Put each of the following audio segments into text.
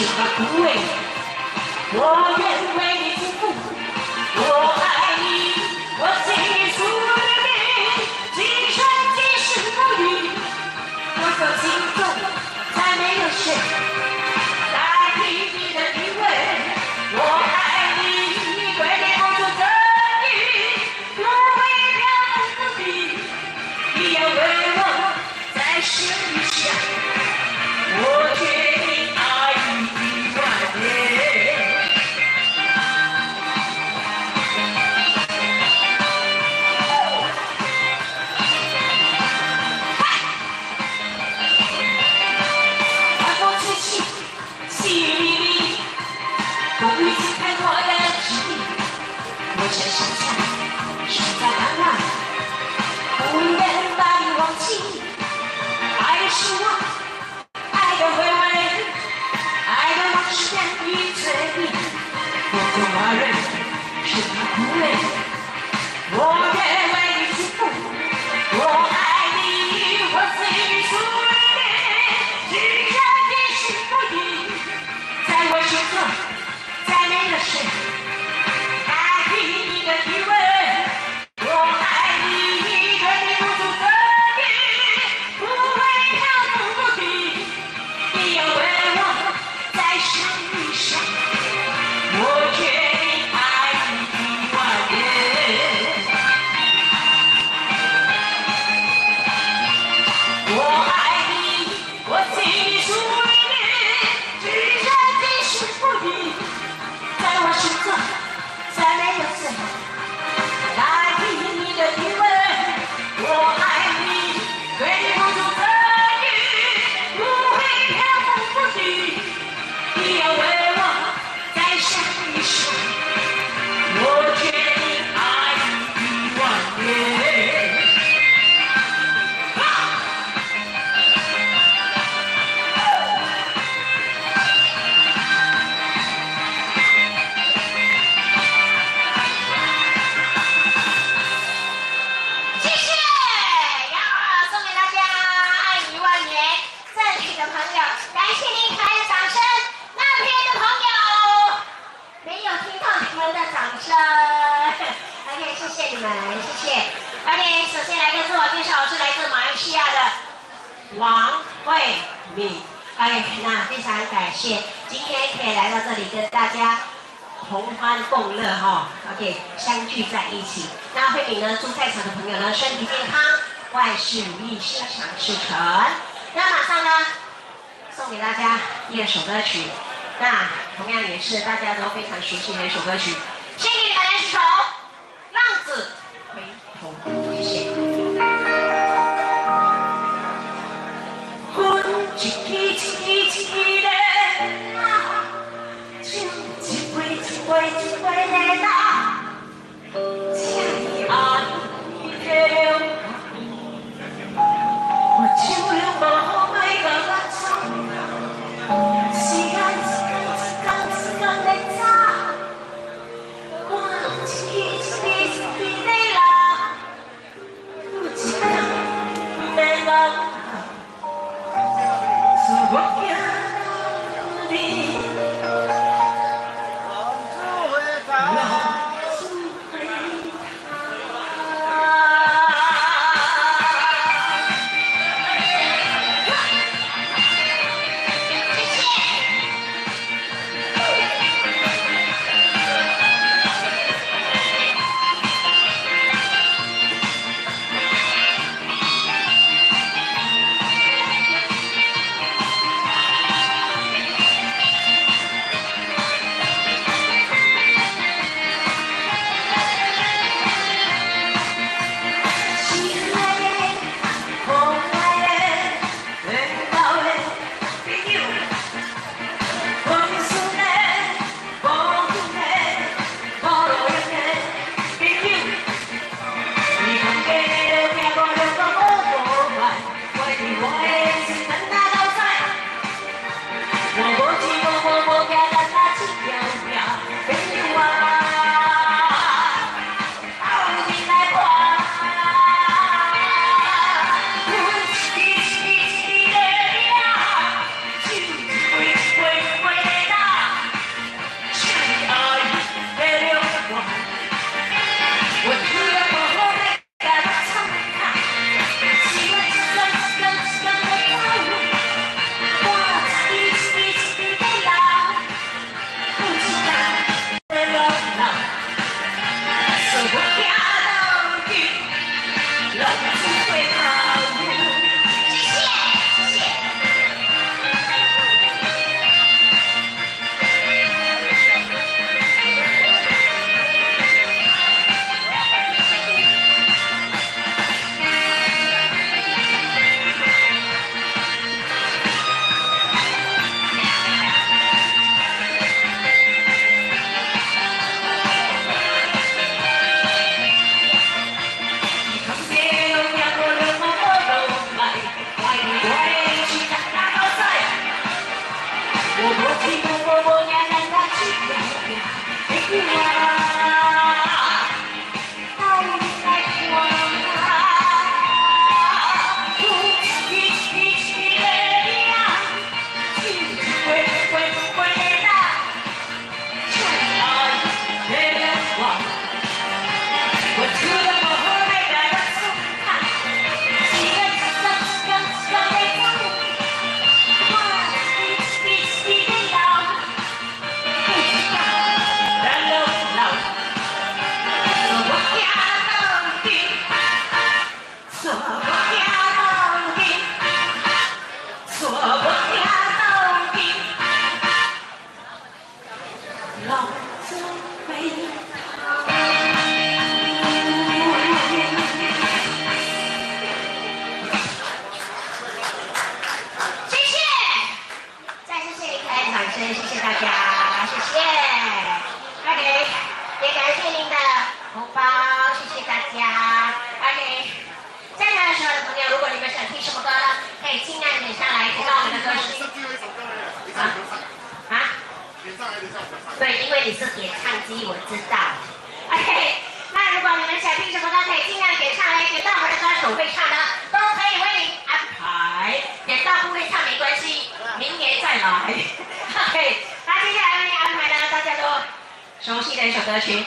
she's not doing. Well, I'm ok 那非常感谢。今天可以来到这里跟大家同欢共乐哈。Ok 相聚在一起。那慧敏呢祝在场的朋友呢身体健康万事如意心想事成。那马上呢送给大家一首歌曲。那同样也是大家都非常熟悉的一首歌曲。我知道。OK，那如果你们想听什么歌，可以尽量点唱来，点到我们的歌手会唱的，都可以为你安排。点到不会唱没关系，明年再来。OK，那接下来为你安排呢，大家都熟悉的一首歌曲。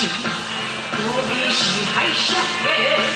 心，我比太还深。